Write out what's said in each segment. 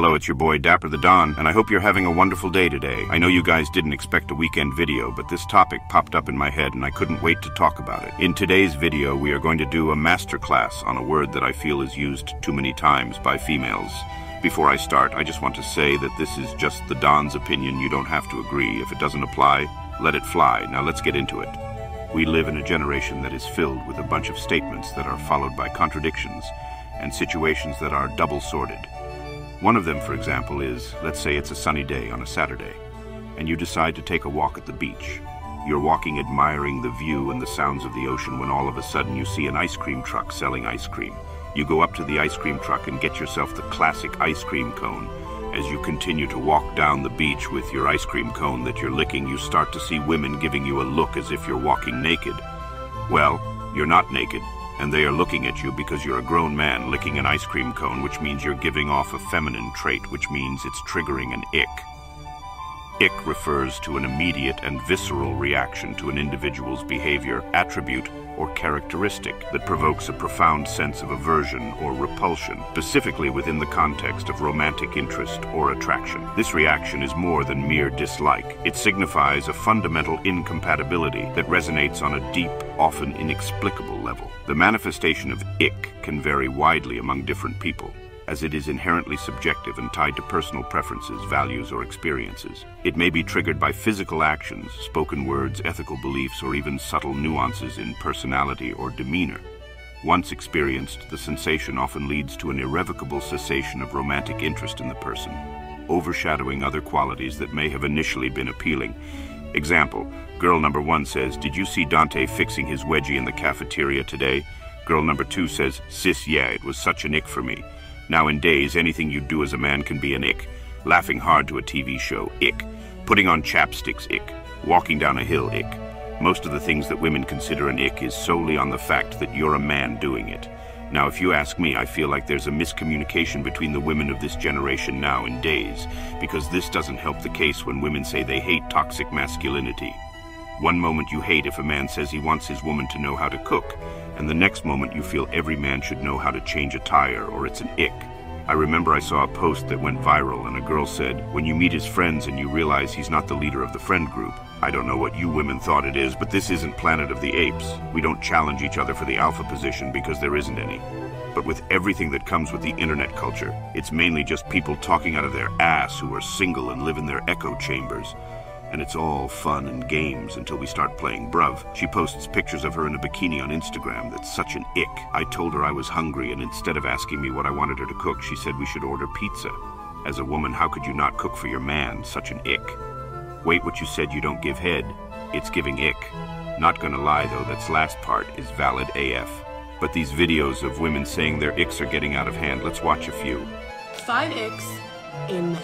Hello, it's your boy Dapper the Don, and I hope you're having a wonderful day today. I know you guys didn't expect a weekend video, but this topic popped up in my head and I couldn't wait to talk about it. In today's video, we are going to do a masterclass on a word that I feel is used too many times by females. Before I start, I just want to say that this is just the Don's opinion. You don't have to agree. If it doesn't apply, let it fly. Now let's get into it. We live in a generation that is filled with a bunch of statements that are followed by contradictions and situations that are double-sworded. One of them, for example, is, let's say it's a sunny day on a Saturday, and you decide to take a walk at the beach. You're walking admiring the view and the sounds of the ocean when all of a sudden you see an ice cream truck selling ice cream. You go up to the ice cream truck and get yourself the classic ice cream cone. As you continue to walk down the beach with your ice cream cone that you're licking, you start to see women giving you a look as if you're walking naked. Well, you're not naked, and they are looking at you because you're a grown man licking an ice cream cone, which means you're giving off a feminine trait, which means it's triggering an ick. Ick refers to an immediate and visceral reaction to an individual's behavior, attribute, or characteristic that provokes a profound sense of aversion or repulsion, specifically within the context of romantic interest or attraction. This reaction is more than mere dislike. It signifies a fundamental incompatibility that resonates on a deep, often inexplicable level. The manifestation of ick can vary widely among different people as it is inherently subjective and tied to personal preferences, values, or experiences. It may be triggered by physical actions, spoken words, ethical beliefs, or even subtle nuances in personality or demeanor. Once experienced, the sensation often leads to an irrevocable cessation of romantic interest in the person, overshadowing other qualities that may have initially been appealing. Example, girl number one says, Did you see Dante fixing his wedgie in the cafeteria today? Girl number two says, Sis, yeah, it was such an ick for me. Now in days, anything you do as a man can be an ick. Laughing hard to a TV show, ick. Putting on chapsticks, ick. Walking down a hill, ick. Most of the things that women consider an ick is solely on the fact that you're a man doing it. Now, if you ask me, I feel like there's a miscommunication between the women of this generation now in days, because this doesn't help the case when women say they hate toxic masculinity. One moment you hate if a man says he wants his woman to know how to cook, and the next moment you feel every man should know how to change a tire or it's an ick. I remember I saw a post that went viral and a girl said, when you meet his friends and you realize he's not the leader of the friend group. I don't know what you women thought it is, but this isn't Planet of the Apes. We don't challenge each other for the alpha position because there isn't any. But with everything that comes with the internet culture, it's mainly just people talking out of their ass who are single and live in their echo chambers and it's all fun and games until we start playing bruv. She posts pictures of her in a bikini on Instagram that's such an ick. I told her I was hungry, and instead of asking me what I wanted her to cook, she said we should order pizza. As a woman, how could you not cook for your man? Such an ick. Wait what you said you don't give head. It's giving ick. Not gonna lie though, that's last part is valid AF. But these videos of women saying their icks are getting out of hand, let's watch a few. Five icks in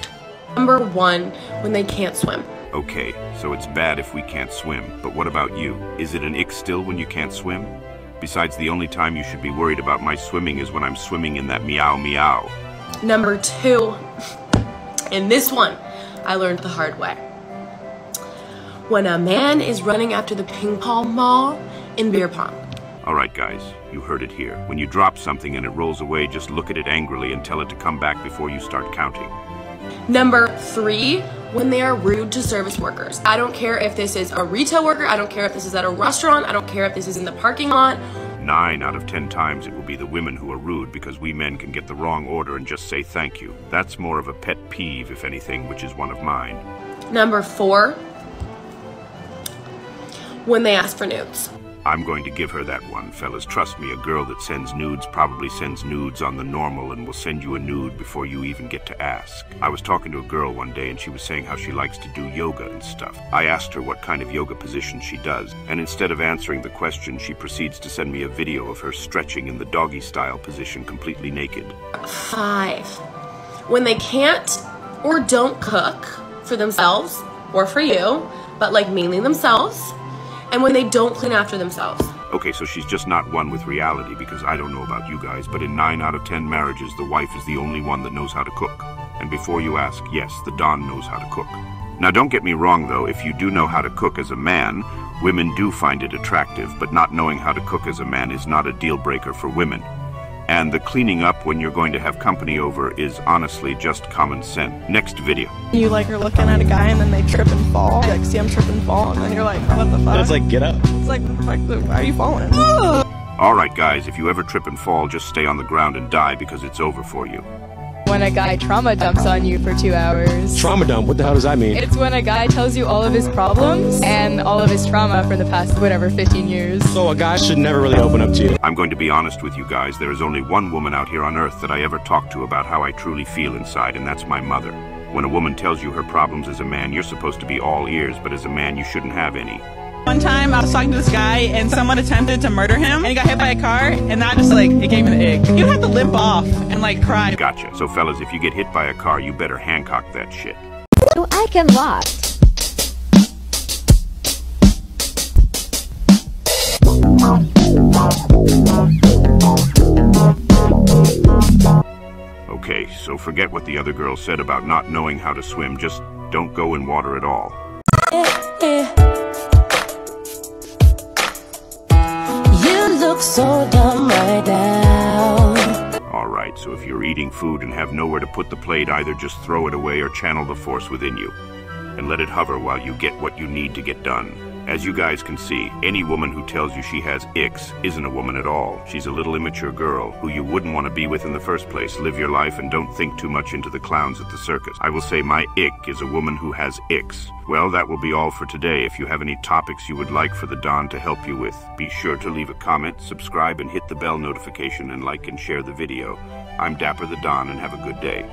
number one when they can't swim. Okay, so it's bad if we can't swim, but what about you? Is it an ick still when you can't swim? Besides, the only time you should be worried about my swimming is when I'm swimming in that meow meow. Number two, and this one I learned the hard way. When a man is running after the ping pong ball in beer pong. All right, guys, you heard it here. When you drop something and it rolls away, just look at it angrily and tell it to come back before you start counting. Number three, when they are rude to service workers. I don't care if this is a retail worker, I don't care if this is at a restaurant, I don't care if this is in the parking lot. Nine out of ten times it will be the women who are rude because we men can get the wrong order and just say thank you. That's more of a pet peeve, if anything, which is one of mine. Number four, when they ask for nudes. I'm going to give her that one, fellas. Trust me, a girl that sends nudes probably sends nudes on the normal and will send you a nude before you even get to ask. I was talking to a girl one day and she was saying how she likes to do yoga and stuff. I asked her what kind of yoga position she does, and instead of answering the question, she proceeds to send me a video of her stretching in the doggy style position completely naked. Five, when they can't or don't cook for themselves or for you, but like mainly themselves and when they don't clean after themselves. Okay, so she's just not one with reality because I don't know about you guys, but in 9 out of 10 marriages, the wife is the only one that knows how to cook. And before you ask, yes, the Don knows how to cook. Now, don't get me wrong, though, if you do know how to cook as a man, women do find it attractive, but not knowing how to cook as a man is not a deal breaker for women. And the cleaning up when you're going to have company over is honestly just common sense. Next video. You like are looking at a guy and then they trip and fall. Like see him trip and fall, and then you're like, what the fuck? It's like, get up. It's like, like why are you falling? Alright guys, if you ever trip and fall, just stay on the ground and die because it's over for you. When a guy trauma dumps on you for two hours. Trauma dump. What the hell does that mean? It's when a guy tells you all of his problems and all of his trauma for the past whatever 15 years. So a guy should never really open up to you. I'm going to be honest with you guys. There is only one woman out here on earth that I ever talk to about how I truly feel inside, and that's my mother. When a woman tells you her problems as a man, you're supposed to be all ears, but as a man, you shouldn't have any. One time I was talking to this guy and someone attempted to murder him and he got hit by a car and that just like it gave me the ick. You have to limp off and like cry. Gotcha. So, fellas, if you get hit by a car, you better Hancock that shit. So I can walk. Okay, so forget what the other girl said about not knowing how to swim. Just don't go in water at all. You look so dumb right now. So if you're eating food and have nowhere to put the plate, either just throw it away or channel the force within you. And let it hover while you get what you need to get done. As you guys can see, any woman who tells you she has icks isn't a woman at all. She's a little immature girl who you wouldn't want to be with in the first place. Live your life and don't think too much into the clowns at the circus. I will say my ick is a woman who has icks. Well, that will be all for today. If you have any topics you would like for the Don to help you with, be sure to leave a comment, subscribe, and hit the bell notification and like and share the video. I'm Dapper the Don and have a good day.